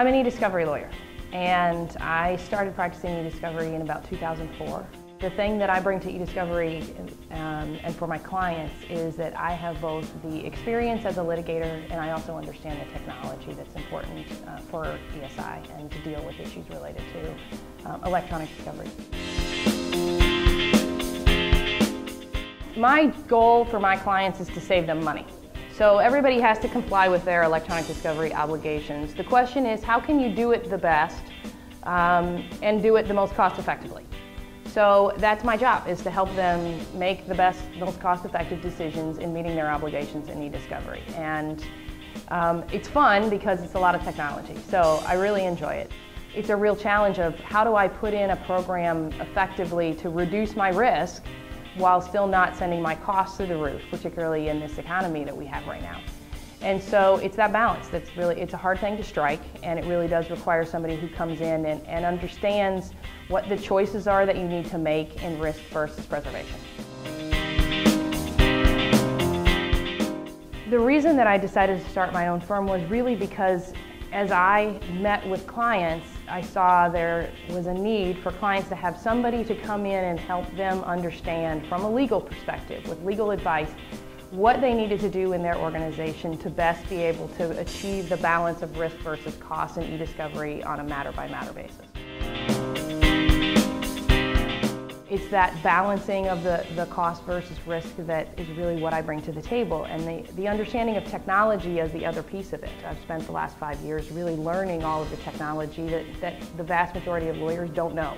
I'm an e-discovery lawyer, and I started practicing e-discovery in about 2004. The thing that I bring to e-discovery um, and for my clients is that I have both the experience as a litigator and I also understand the technology that's important uh, for ESI and to deal with issues related to um, electronic discovery. My goal for my clients is to save them money. So everybody has to comply with their electronic discovery obligations. The question is, how can you do it the best um, and do it the most cost effectively? So that's my job, is to help them make the best, most cost-effective decisions in meeting their obligations in e-discovery. And um, it's fun because it's a lot of technology, so I really enjoy it. It's a real challenge of how do I put in a program effectively to reduce my risk while still not sending my costs through the roof, particularly in this economy that we have right now. And so it's that balance that's really, it's a hard thing to strike and it really does require somebody who comes in and, and understands what the choices are that you need to make in risk versus preservation. The reason that I decided to start my own firm was really because as I met with clients, I saw there was a need for clients to have somebody to come in and help them understand from a legal perspective, with legal advice, what they needed to do in their organization to best be able to achieve the balance of risk versus cost and e-discovery on a matter-by-matter -matter basis. It's that balancing of the, the cost versus risk that is really what I bring to the table and the, the understanding of technology as the other piece of it. I've spent the last five years really learning all of the technology that, that the vast majority of lawyers don't know.